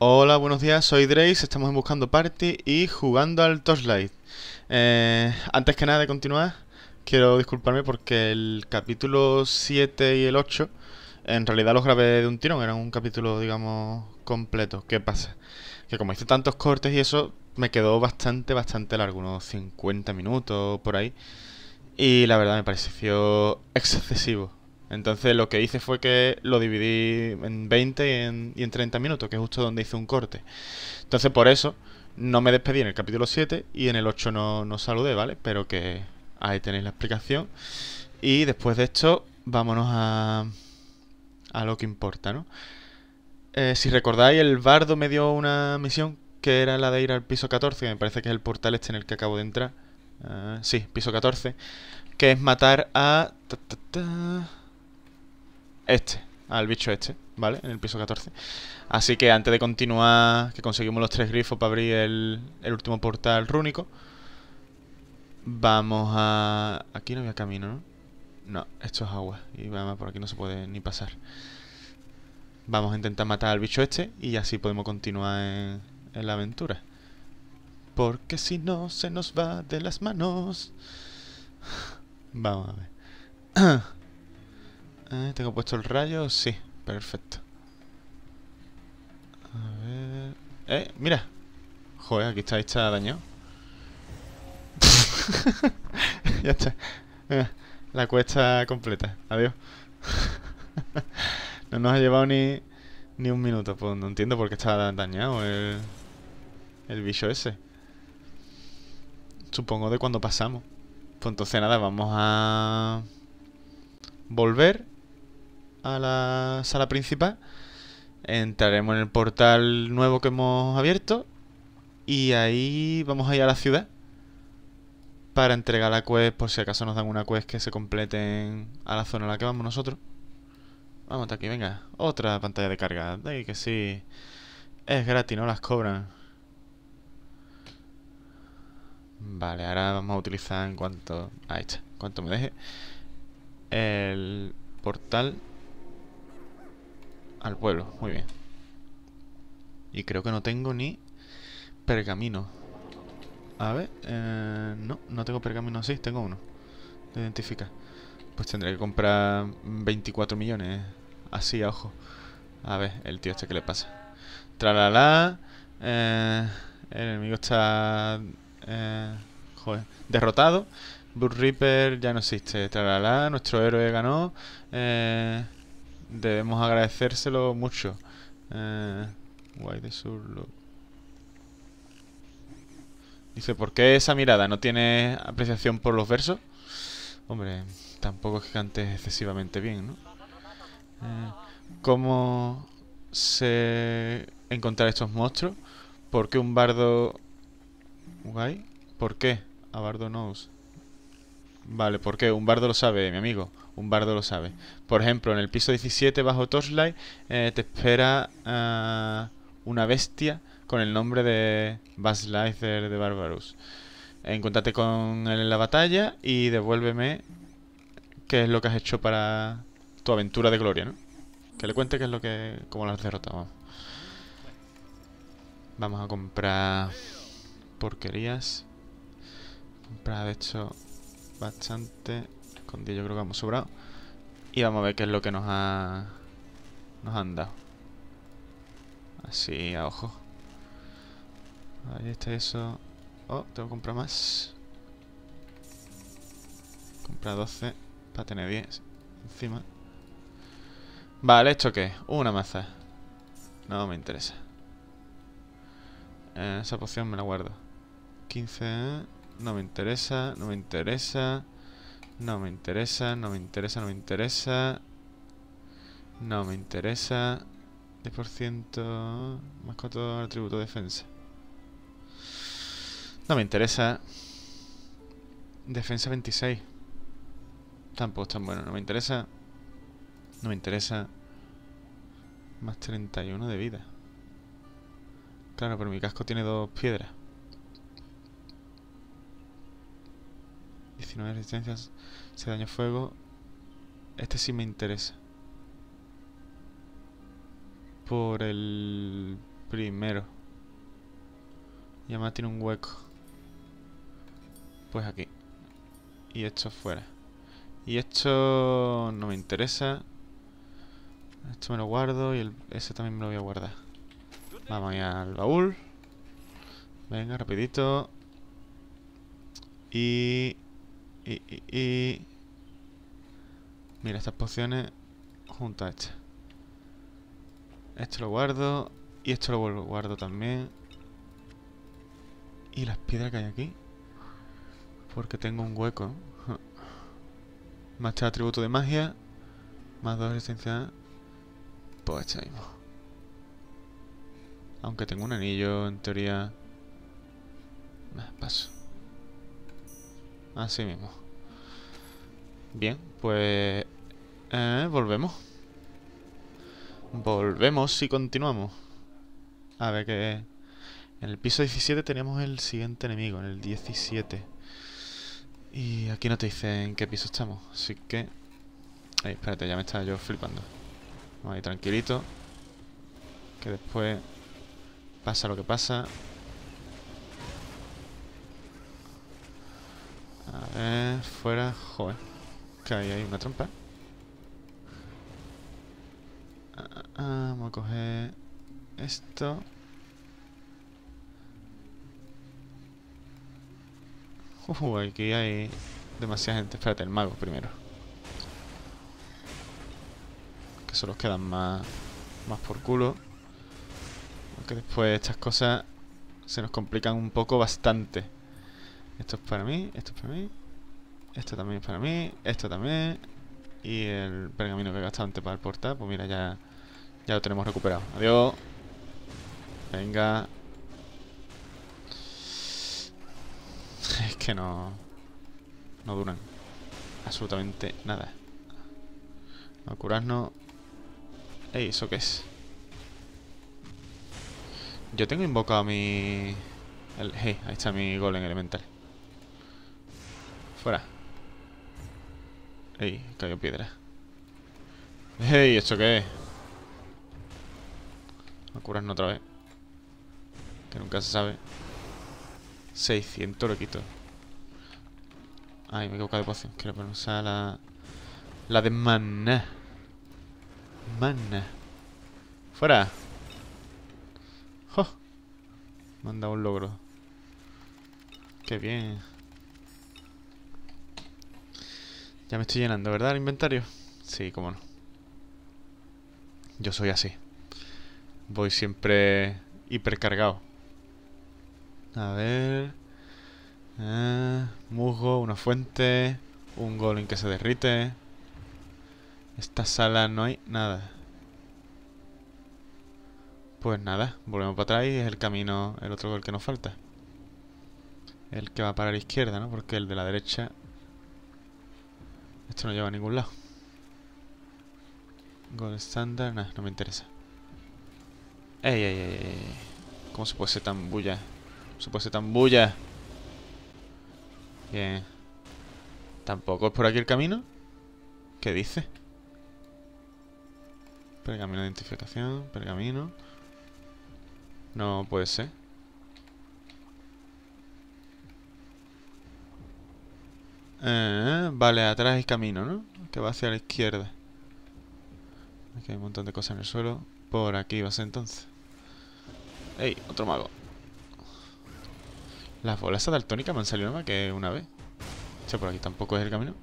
Hola, buenos días, soy Drace, estamos en Buscando Party y jugando al Torchlight. Eh, antes que nada de continuar, quiero disculparme porque el capítulo 7 y el 8 en realidad los grabé de un tirón, eran un capítulo, digamos, completo. ¿Qué pasa? Que como hice tantos cortes y eso, me quedó bastante, bastante largo, unos 50 minutos por ahí. Y la verdad me pareció excesivo. Entonces lo que hice fue que lo dividí en 20 y en, y en 30 minutos, que es justo donde hice un corte. Entonces por eso no me despedí en el capítulo 7 y en el 8 no, no saludé, ¿vale? Pero que ahí tenéis la explicación. Y después de esto, vámonos a, a lo que importa, ¿no? Eh, si recordáis, el bardo me dio una misión que era la de ir al piso 14, que me parece que es el portal este en el que acabo de entrar. Uh, sí, piso 14. Que es matar a... este, al bicho este, ¿vale? En el piso 14. Así que antes de continuar, que conseguimos los tres grifos para abrir el, el último portal rúnico, vamos a... Aquí no había camino, ¿no? No, esto es agua y además por aquí no se puede ni pasar. Vamos a intentar matar al bicho este y así podemos continuar en, en la aventura. Porque si no, se nos va de las manos. Vamos a ver. Eh, ¿Tengo puesto el rayo? Sí, perfecto. A ver... ¡Eh! ¡Mira! Joder, aquí está, está dañado. ya está. La cuesta completa. Adiós. no nos ha llevado ni, ni un minuto. Pues no entiendo por qué está dañado el, el bicho ese. Supongo de cuando pasamos. Pues entonces nada, vamos a volver a la sala principal. Entraremos en el portal nuevo que hemos abierto. Y ahí vamos a ir a la ciudad. Para entregar la quest, por si acaso nos dan una quest que se completen a la zona a la que vamos nosotros. Vamos hasta aquí, venga. Otra pantalla de carga. Ay, que sí. Es gratis, no las cobran. Vale, ahora vamos a utilizar en cuanto... Ahí está, en cuanto me deje El portal Al pueblo, muy bien. Y creo que no tengo ni Pergamino. A ver, eh, no, no tengo pergamino. Sí, tengo uno. De identificar Pues tendré que comprar 24 millones Así a ojo. A ver, el tío este que le pasa Tralala eh, El enemigo está eh, joder, derrotado. Blue Reaper ya no existe. Tralala, nuestro héroe ganó. Eh, debemos agradecérselo mucho. Eh, guay de surlo. Dice, ¿por qué esa mirada no tiene apreciación por los versos? Hombre, tampoco es que cante excesivamente bien, ¿no? Eh, ¿Cómo se encontrar estos monstruos? ¿Por qué un bardo Guay. ¿Por qué? A Bardo knows. Vale, ¿por qué? Un bardo lo sabe, mi amigo. Un bardo lo sabe. Por ejemplo, en el piso 17 bajo Torchlight eh, te espera uh, una bestia con el nombre de Baslicer de Barbarus. Encuéntrate con él en la batalla y devuélveme qué es lo que has hecho para tu aventura de gloria, ¿no? Que le cuente qué es lo que... cómo lo has derrotado. Vamos a comprar porquerías. Comprar, de hecho, bastante. Con 10 yo creo que hemos sobrado. Y vamos a ver qué es lo que nos ha... Nos han dado. Así, a ojo. Ahí está eso. Oh, tengo que comprar más. Comprar 12 para tener 10 encima. Vale, ¿esto qué? Una maza. No me interesa. Eh, esa poción me la guardo. 15... No me interesa, no me interesa. No me interesa, no me interesa, no me interesa. No me interesa. 10% más 4 atributo de defensa. No me interesa. Defensa 26. Tampoco es tan bueno. No me interesa. No me interesa. Más 31 de vida. Claro, pero mi casco tiene dos piedras. 19 resistencias, se daño fuego. Este sí me interesa. Por el primero. Y además tiene un hueco. Pues aquí. Y esto fuera. Y esto no me interesa. Esto me lo guardo y el, ese también me lo voy a guardar. Vamos a al baúl. Venga, rapidito. Y... Y, y, y... Mira, estas pociones junto a estas. Esto lo guardo. Y esto lo guardo también. Y las piedras que hay aquí. Porque tengo un hueco. Más tres atributos de magia. Más dos resistencia. Pues este mismo. Aunque tengo un anillo, en teoría... paso. Así mismo. Bien, pues... Eh, volvemos. Volvemos y continuamos. A ver qué... En el piso 17 teníamos el siguiente enemigo, en el 17. Y aquí no te dice en qué piso estamos, así que... Ay, espérate, ya me estaba yo flipando. Vamos ahí tranquilito. Que después pasa lo que pasa. A ver, fuera... Joder. Que hay ahí una trampa. Ah, ah, ah, vamos a coger esto. Uh, aquí hay demasiada gente. Espérate, el mago primero. Que solo quedan más, más por culo. Aunque después estas cosas se nos complican un poco bastante. Esto es para mí, esto es para mí. Esto también es para mí, esto también. Y el pergamino que he gastado antes para el portal, pues mira, ya, ya lo tenemos recuperado. Adiós. Venga, Es que no... No duran absolutamente nada. A curarnos... Ey, ¿eso qué es? Yo tengo invocado mi... El... Hey, ahí está mi golem elemental. Fuera. Ey, cayó piedra. Ey, ¿esto qué es? A curarnos otra vez. Que nunca se sabe. 600 lo. Ay, me he equivocado de poción. Quiero poner usar la... La de mana. Mana. ¡Fuera! ¡Jo! Me han dado un logro. ¡Qué bien! Ya me estoy llenando, ¿verdad? El inventario. Sí, cómo no. Yo soy así. Voy siempre hipercargado. A ver... Ah, musgo, una fuente, un golem que se derrite. Esta sala no hay nada. Pues nada, volvemos para atrás y es el camino, el otro el que nos falta. El que va para la izquierda, ¿no? Porque el de la derecha... Esto no lleva a ningún lado. Gold estándar, nada, no me interesa. ¡Ey, ey, ey, ey! ¿Cómo se puede ser tan bulla? se puede ser tan bulla? Bien. ¿Tampoco es por aquí el camino? ¿Qué dice? Pergamino de identificación, pergamino. No puede ser. Eh, vale, atrás hay camino, ¿no? Que va hacia la izquierda. Aquí hay un montón de cosas en el suelo. Por aquí va a ser entonces. ¡Ey! Otro mago. Las bolas daltónicas me han salido más que una vez. O sea, por aquí tampoco es el camino.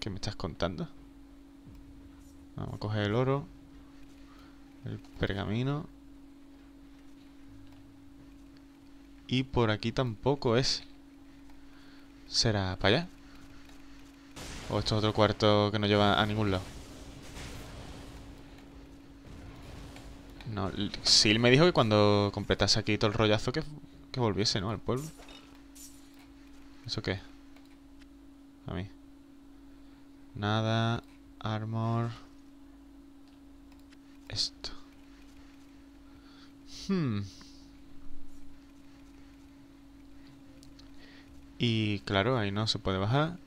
¿Qué me estás contando? Vamos a coger el oro. El pergamino. Y por aquí tampoco es. ¿Será para allá? ¿O esto es otro cuarto que no lleva a ningún lado? No, Sil me dijo que cuando completase aquí todo el rollazo que, que volviese, ¿no? Al pueblo. ¿Eso qué? A mí. Nada. Armor. Esto. Hmm. Y claro, ahí no se puede bajar.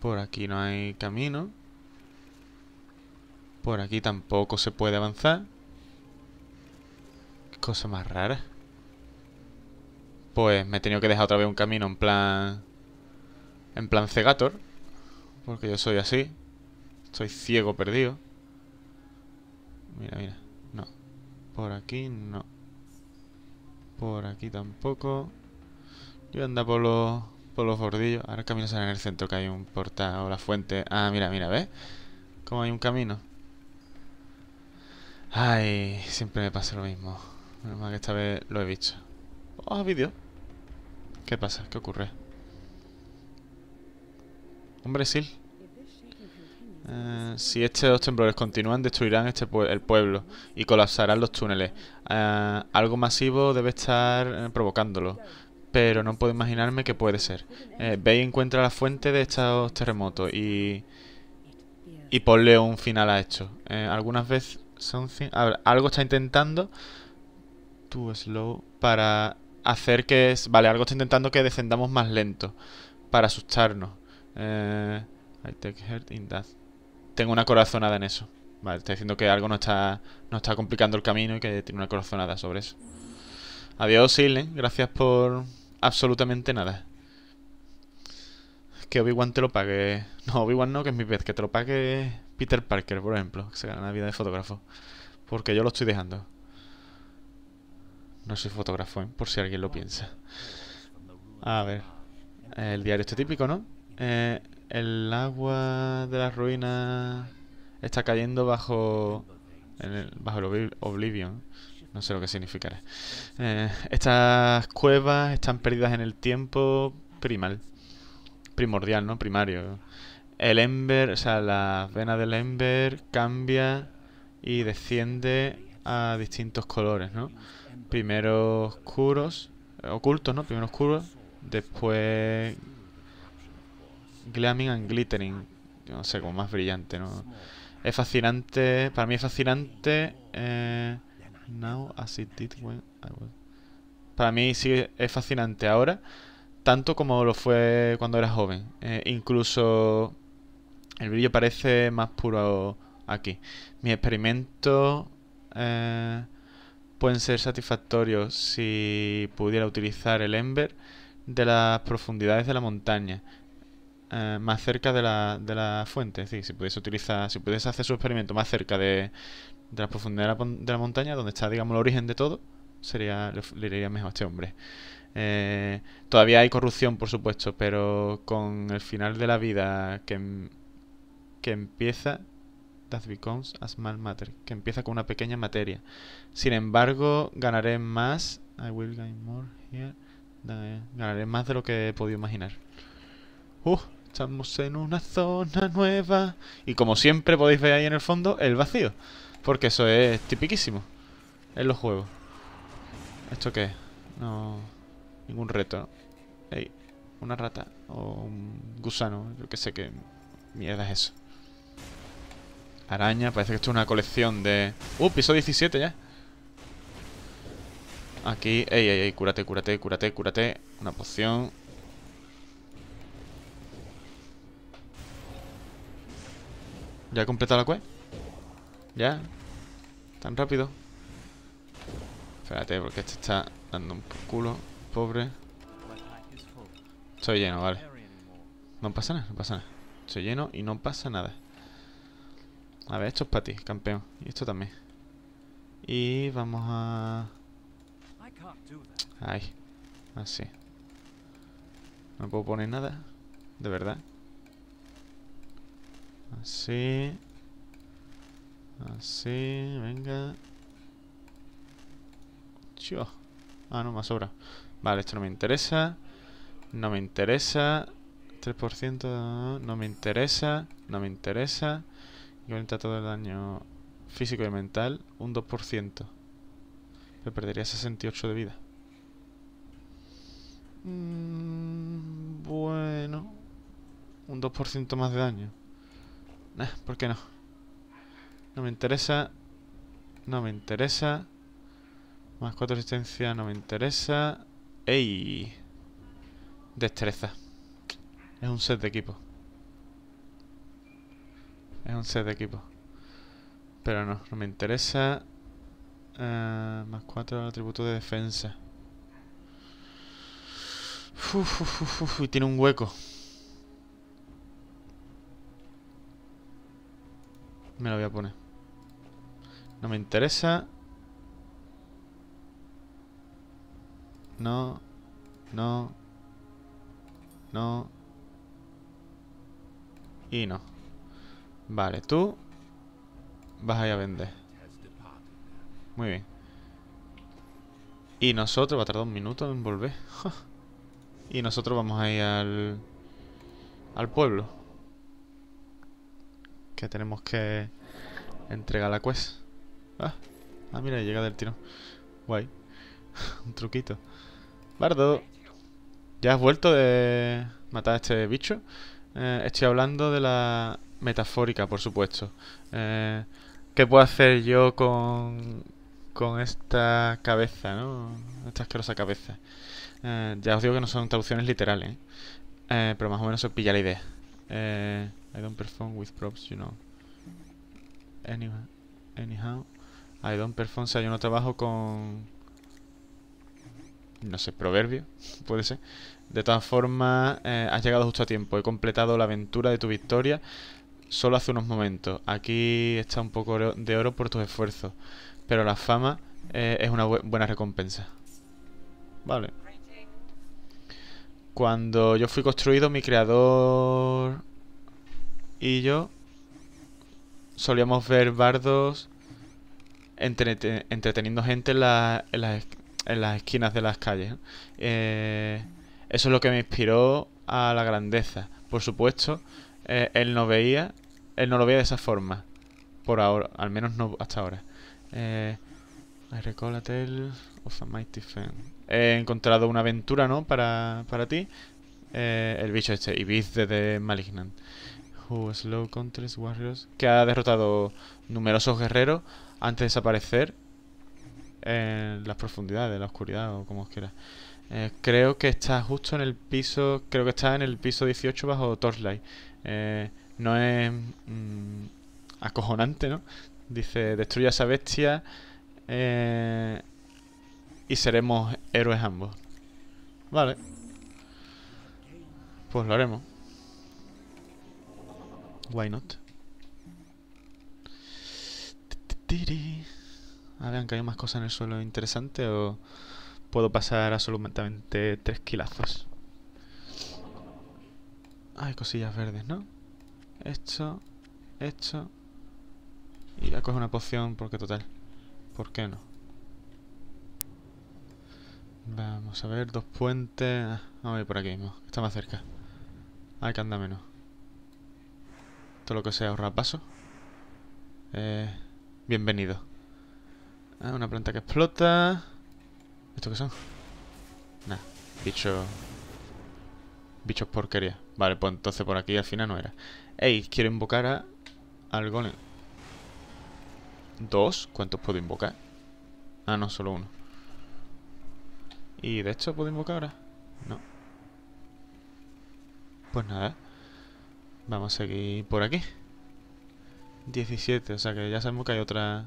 Por aquí no hay camino. Por aquí tampoco se puede avanzar. Cosa más rara. Pues me he tenido que dejar otra vez un camino en plan... En plan Cegator. Porque yo soy así. Estoy ciego perdido. Mira, mira. No. Por aquí no. Por aquí tampoco. Yo anda por los, por los bordillos. Ahora sale en el centro, que hay un portal o la fuente. Ah, mira, mira, ¿ves? Cómo hay un camino. Ay, siempre me pasa lo mismo. Menos mal que esta vez lo he visto. Oh, vídeo. ¿Qué pasa? ¿Qué ocurre? Hombre, sí. Eh, si estos temblores continúan, destruirán este el pueblo y colapsarán los túneles. Eh, algo masivo debe estar eh, provocándolo, pero no puedo imaginarme qué puede ser. ve y encuentra la fuente de estos terremotos y, y ponle un final a esto. algunas veces son algo está intentando too slow para hacer que es vale algo está intentando que descendamos más lento para asustarnos. I take heart in that tengo una corazonada en eso. Vale, está diciendo que algo no está, no está complicando el camino y que tiene una corazonada sobre eso. Adiós, Silent. Gracias por absolutamente nada. Que Obi-Wan te lo pague. No, Obi-Wan no, que es mi pez. Que te lo pague Peter Parker, por ejemplo. Que se gana la vida de fotógrafo. Porque yo lo estoy dejando. No soy fotógrafo, ¿eh? por si alguien lo piensa. A ver. El diario este típico, ¿no? Eh, el agua de las ruinas está cayendo bajo el, bajo el Oblivion. No sé lo que significará. Eh, estas cuevas están perdidas en el tiempo primal. Primordial, ¿no? Primario. El Ember, o sea, la vena del Ember cambia y desciende a distintos colores, ¿no? Primero oscuros, ocultos, ¿no? Primero oscuros, después Glamming and Glittering. No sé, como más brillante, ¿no? Es fascinante. Para mí es fascinante. Eh, now as it did when. Para mí sí es fascinante ahora. Tanto como lo fue cuando era joven. Eh, incluso el brillo parece más puro aquí. Mis experimentos eh, pueden ser satisfactorios si pudiera utilizar el Ember de las profundidades de la montaña eh, más cerca de la, de la fuente. Es decir, si pudiese utilizar, si pudiese hacer su experimento más cerca de, de la profundidad de la, montaña, donde está, digamos, el origen de todo, sería le, iría mejor a este hombre. Eh, todavía hay corrupción, por supuesto, pero con el final de la vida que, que empieza, that becomes a small matter, que empieza con una pequeña materia. Sin embargo, ganaré más, I will gain more here, ganaré más de lo que he podido imaginar. Estamos en una zona nueva. Y como siempre podéis ver ahí en el fondo, el vacío. Porque eso es tipiquísimo en los juegos. ¿Esto qué? No... Ningún reto, ¿no? Ey, una rata o un gusano. Yo que sé qué mierda es eso. Araña, parece que esto es una colección de... ¡Uh! Piso 17 ya. Aquí, ey, ey, ey, cúrate, cúrate, cúrate, cúrate. Una poción. ¿Ya he completado la quest? ¿Ya? ¿Tan rápido? Espérate, porque este está dando un culo Pobre. Estoy lleno, vale. No pasa nada, no pasa nada. Estoy lleno y no pasa nada. A ver, esto es para ti, campeón. Y esto también. Y vamos a... Ahí Así. No puedo poner nada De verdad Así. Así, venga. Chio. Ah, no, más sobra. Vale, esto no me interesa. No me interesa. 3% no me interesa. No me interesa. Aumenta todo el daño físico y mental. Un 2%. Me perdería 68 de vida. Mm, bueno. Un 2% más de daño. ¿Por qué no? No me interesa. No me interesa. Más 4 resistencia, no me interesa. ¡Ey! Destreza. Es un set de equipo. Es un set de equipo. Pero no, no me interesa. Eh, más 4 atributos de defensa. Uf, uf, uf, y tiene un hueco. Me lo voy a poner. No me interesa. No. No. No. Y no. Vale, tú vas a ir a vender. Muy bien. Y nosotros, va a tardar un minuto en volver. y nosotros vamos a ir al, al pueblo. Que tenemos que entregar la quest. Ah, ah mira, llega del tiro. Guay. un truquito. Bardo. ¿Ya has vuelto de matar a este bicho? Eh, estoy hablando de la metafórica, por supuesto. Eh, ¿Qué puedo hacer yo con, con esta cabeza, ¿no? Esta asquerosa cabeza. Eh, ya os digo que no son traducciones literales, ¿eh? pero más o menos se pilla la idea. I don't perform with props, you know. Anyhow, anyhow I don't perform, o sea, yo no trabajo con... No sé, proverbio, puede ser. De todas formas, eh, has llegado justo a tiempo. He completado la aventura de tu victoria solo hace unos momentos. Aquí está un poco de oro por tus esfuerzos. Pero la fama eh, es una buena recompensa. Vale. Cuando yo fui construido, mi creador y yo solíamos ver bardos entreteniendo gente en, en, las esquinas de las calles. Eh, eso es lo que me inspiró a la grandeza. Por supuesto, eh, él no veía, él no lo veía de esa forma. Por ahora, al menos no hasta ahora. Eh, I of a mighty fan. He encontrado una aventura, ¿no? Para, para ti. Eh, el bicho este, Ibiz de Malignant. Who slow countless warriors. Que ha derrotado numerosos guerreros antes de desaparecer en las profundidades, de la oscuridad o como os quiera. Eh, creo que está justo en el piso. Creo que está en el piso 18 bajo Torchlight. Eh, no es mm, acojonante, ¿no? Dice: Destruye a esa bestia. Eh, y seremos héroes ambos. Vale. Pues lo haremos. Why not? Aunque hay más cosas en el suelo interesantes o puedo pasar absolutamente tres kilazos. Hay cosillas verdes, ¿no? Esto, esto. Y a coger una poción porque total. ¿Por qué no? Vamos a ver, dos puentes. Vamos a ir por aquí mismo, está más cerca. Hay que andar menos. Lo que sea ahorrar paso. Eh, bienvenido. Ah, una planta que explota. ¿Esto qué son? Nah, bicho... Bichos porquería. Vale, pues entonces por aquí al final no era. Ey, quiero invocar a... Al. ¿Dos? ¿Cuántos puedo invocar? Ah, no, solo uno. ¿Y de hecho puedo invocar ahora? No. Pues nada. Vamos a seguir por aquí. 17, o sea que ya sabemos que hay otra...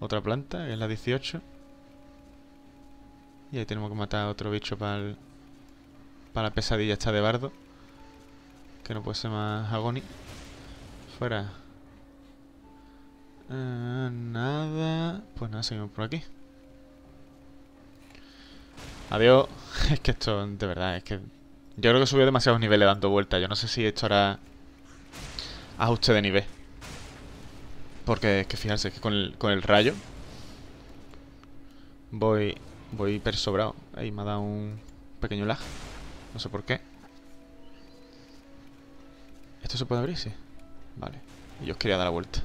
Otra planta, que es la 18. Y ahí tenemos que matar a otro bicho para para la pesadilla esta de bardo. Que no puede ser más agoni. Fuera. Eh, nada. Pues nada, seguimos por aquí. Adiós. es que esto, de verdad, es que... Yo creo que subió demasiados niveles dando vueltas. Yo no sé si esto hará ajuste de nivel. Porque es que es que con el, con el rayo voy Voy hiper sobrado. Ahí me ha dado un pequeño lag. No sé por qué. ¿Esto se puede abrir? Sí. Vale. Y yo os quería dar la vuelta.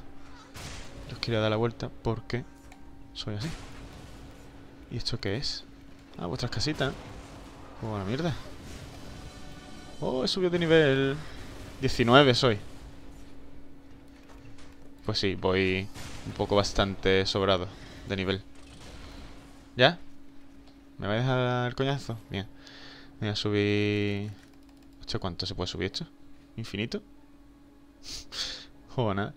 Yo os quería dar la vuelta porque soy así. ¿Y esto qué es? Ah, vuestras casitas. Oh, la mierda. Oh, he subido de nivel 19 soy. Pues sí, voy un poco bastante sobrado de nivel. ¿Ya? ¿Me va a dejar el coñazo? Bien. Voy a subir... ¿Esto cuánto se puede subir esto? ¿Infinito? Joder, nada.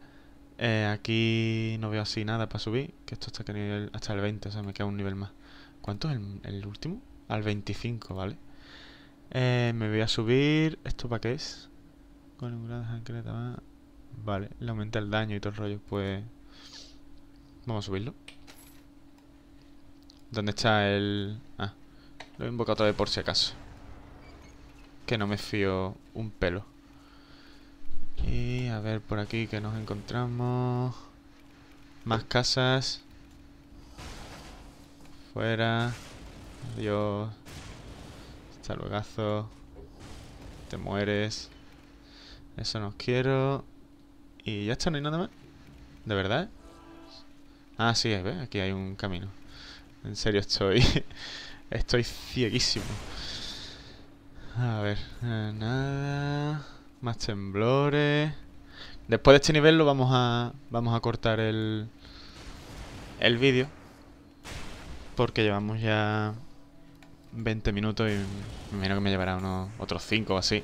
Eh, aquí no veo así nada para subir. Que esto está nivel, hasta el 20, o sea, me queda un nivel más. ¿Cuánto es el, último? Al 25, ¿vale? Eh, me voy a subir... ¿Esto para qué es? Vale, le aumenta el daño y todo el rollo. Pues... Vamos a subirlo. ¿Dónde está el...? Ah, lo he invocado otra vez por si acaso. Que no me fío un pelo. Y a ver por aquí que nos encontramos. Más casas. Fuera. Adiós. Hasta luego. Te mueres. Eso no quiero. Y ya está, no hay nada más. ¿De verdad? Ah, sí, ¿ves? Aquí hay un camino. En serio, estoy... estoy cieguísimo. A ver, eh, nada... Más temblores. Después de este nivel lo vamos a vamos a cortar el el vídeo porque llevamos ya 20 minutos y me imagino que me llevará unos otros 5 o así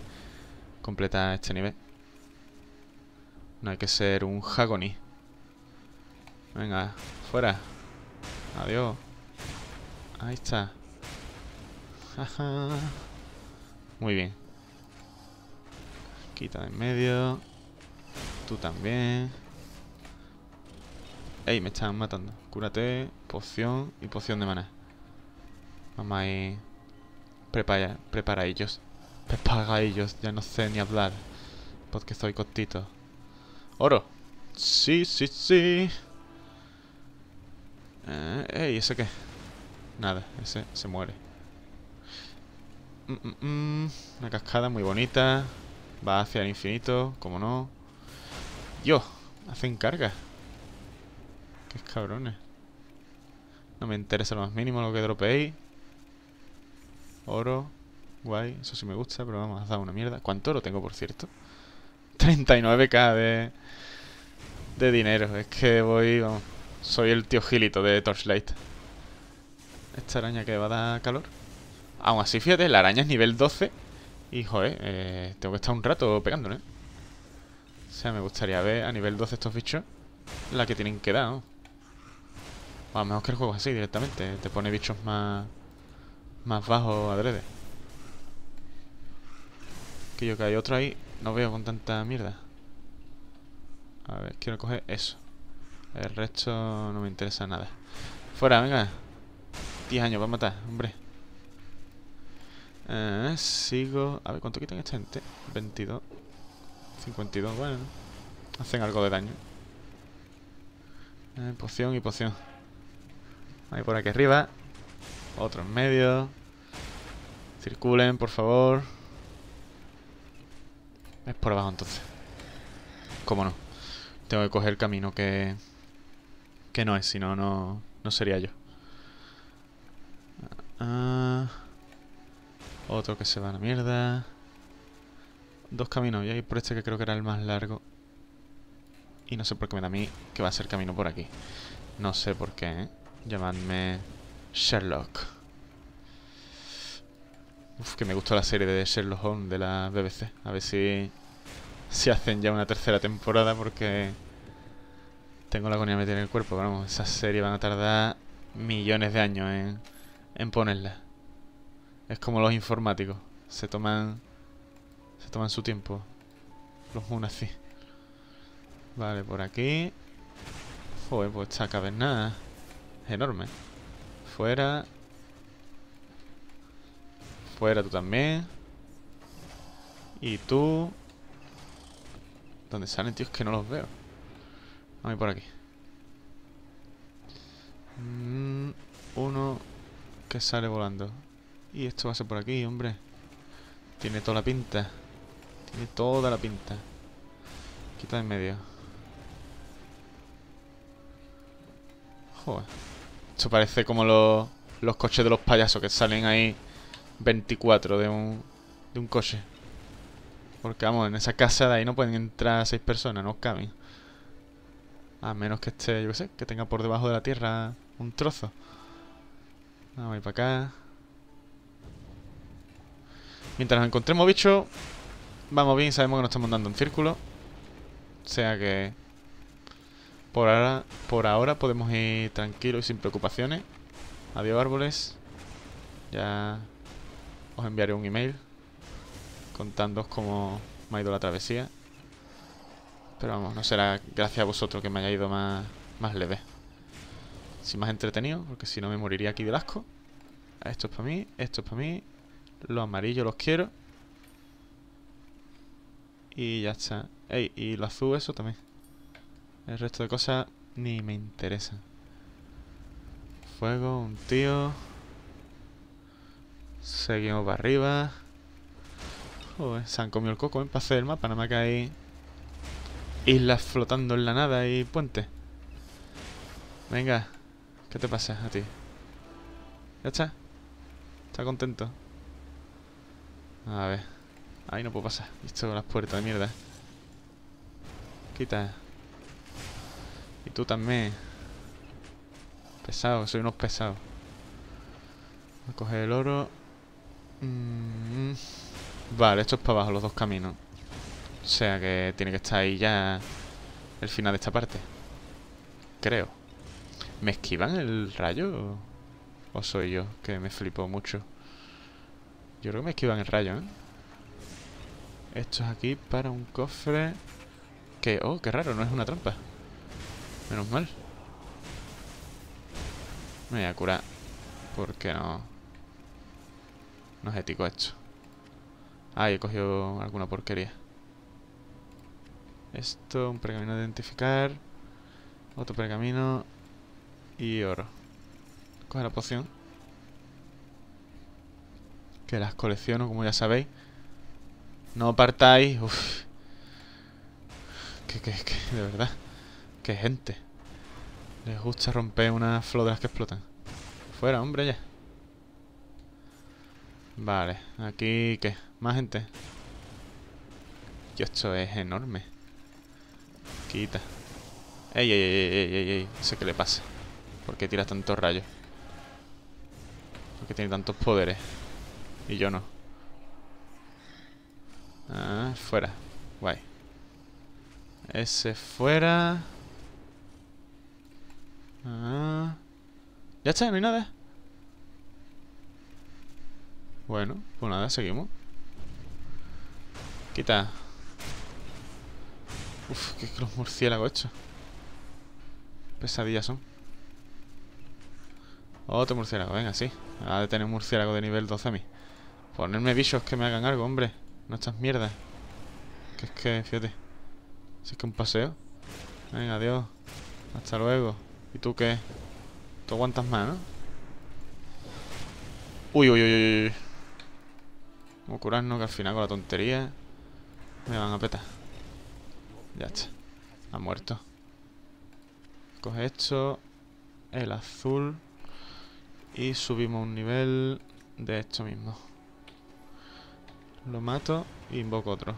completar este nivel. No hay que ser un Hagoni. Venga, fuera. Adiós. Ahí está. Muy bien. Quita de en medio. Tú también. Ey, me están matando. Cúrate, poción y poción de maná. Vamos a ir... Prepara, prepara ellos. Prepara ellos. Ya no sé ni hablar. Porque soy cortito. ¡Oro! Sí, sí, sí. Eh, ey, ¿ese qué? Nada, ese se muere. Mm, mm, mm. Una cascada muy bonita. Va hacia el infinito, como no. Yo, hacen carga. Qué cabrones. No me interesa lo más mínimo lo que dropeéis. Oro. Guay, eso sí me gusta, pero vamos a dar una mierda. ¿Cuánto oro tengo, por cierto? 39k de, de dinero. Es que voy, soy el tío Gilito de Torchlight. Esta araña que va a dar calor. Aún así, fíjate, la araña es nivel 12 y, joder, eh, tengo que estar un rato pegándole. O sea, me gustaría ver a nivel 12 estos bichos la que tienen que dar, ¿no? O a lo mejor que el juego es así directamente. Te pone bichos más... Más bajos adrede. Que yo que hay otro ahí. No veo con tanta mierda. A ver, quiero coger eso. El resto no me interesa nada. Fuera, venga. 10 años para matar, hombre. Eh, sigo... A ver, ¿cuánto quitan esta gente? 22. 52, bueno. Hacen algo de daño. Eh, poción y poción. Ahí por aquí arriba. Otro en medio. Circulen, por favor. Es por abajo entonces. ¿Cómo no? Tengo que coger el camino que... Que no es, si no, no, sería yo. Ah... Otro que se va a la mierda. Dos caminos. Y ahí por este que creo que era el más largo. Y no sé por qué me da a mí que va a ser camino por aquí. No sé por qué, ¿eh? Llamadme Sherlock. Uf, que me gustó la serie de Sherlock Holmes de la BBC. A ver si... Si hacen ya una tercera temporada porque... Tengo la agonía metida en el cuerpo. Pero vamos, esa serie van a tardar millones de años en, en ponerla. Es como los informáticos. Se toman... Se toman su tiempo. Los así. Vale, por aquí. Joder, pues esta caverna es enorme. Fuera. Fuera tú también. Y tú... ¿Dónde salen, tíos? Que no los veo. Vamos a ir por aquí. Mm, uno que sale volando. Y esto va a ser por aquí, hombre. Tiene toda la pinta. Tiene toda la pinta. Quita en medio. Joder. Esto parece como los, los coches de los payasos que salen ahí 24 de un, de un coche. Porque vamos, en esa casa de ahí no pueden entrar seis personas, no caben. A menos que esté, yo qué sé, que tenga por debajo de la tierra un trozo. Vamos a ir para acá. Mientras nos encontremos bichos, vamos bien, sabemos que nos estamos dando en círculo. O sea que... Por ahora, por ahora podemos ir tranquilos y sin preocupaciones. Adiós árboles. Ya os enviaré un email contándoos cómo me ha ido la travesía. Pero vamos, no será gracias a vosotros que me haya ido más, más leve. Si más entretenido, porque si no me moriría aquí de asco. Esto es para mí, esto es para mí. Los amarillos los quiero. Y ya está. Ey, y lo azul eso también. El resto de cosas ni me interesan. Fuego, un tío. Seguimos para arriba. Joder, se han comido el coco, ¿eh? Para hacer el mapa, nada más que hay islas flotando en la nada y puentes. Venga, ¿qué te pasa a ti? ¿Ya está? ¿Está contento? A ver. Ahí no puedo pasar. Visto las puertas de mierda. Quita. Y tú también. Pesado, soy unos pesados. Voy a coger el oro. Mm, vale, esto es para abajo, los dos caminos. O sea que tiene que estar ahí ya el final de esta parte. Creo. ¿Me esquivan el rayo? ¿O soy yo? Que me flipo mucho. Yo creo que me esquivan el rayo, ¿eh? Esto es aquí para un cofre Que, oh, qué raro, no es una trampa Menos mal Me voy a curar Porque no No ético esto Ah, he cogido alguna porquería Esto, un pergamino de identificar Otro pergamino Y oro Coge la poción Que las colecciono, como ya sabéis no partáis. Uf. Que, que, que, de verdad. Qué gente. Les gusta romper una flor de las que explotan. Fuera, hombre, ya. Vale, aquí, ¿qué? ¿Más gente? Yo, esto es enorme. Quita. Ey, ey, ey, ey, ey, ey. Sé qué le pasa. ¿Por qué tira tantos rayos? ¿Por qué tiene tantos poderes? Y yo no. Ah, fuera. Guay. Ese fuera. Ah. Ya está, no hay nada. Bueno, pues nada, seguimos. Quita. Uf, que los murciélagos estos. Pesadillas son. Otro murciélago, venga, sí. Ha de tener un murciélago de nivel 12 a mí. Ponerme bichos que me hagan algo, hombre. No estas mierdas. Que es que, fíjate. Si es que un paseo. Venga, adiós. Hasta luego. ¿Y tú qué? Tú aguantas más, ¿no? Uy, uy, uy, uy, uy. Vamos a curarnos que al final con la tontería me van a petar. Ya está. Ha muerto. Coge esto. El azul. Y subimos un nivel de esto mismo. Lo mato e invoco otro.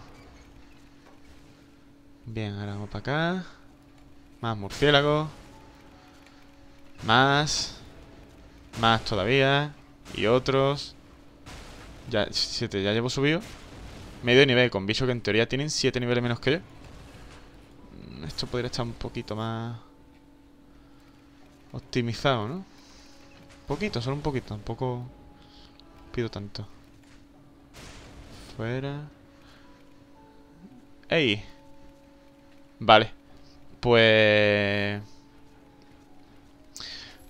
Bien, ahora vamos para acá. Más murciélagos. Más. Más todavía. Y otros. Ya, siete, ya llevo subido. Medio nivel, con bichos que en teoría tienen siete niveles menos que yo. Mm, esto podría estar un poquito más... Optimizado, ¿no? Un poquito, solo un poquito. Tampoco pido tanto. Fuera. ¡Ey! Vale. Pues...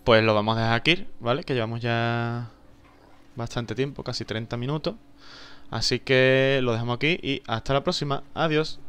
Pues lo vamos a dejar aquí, ¿vale? Que llevamos ya bastante tiempo, casi 30 minutos. Así que lo dejamos aquí y hasta la próxima. Adiós.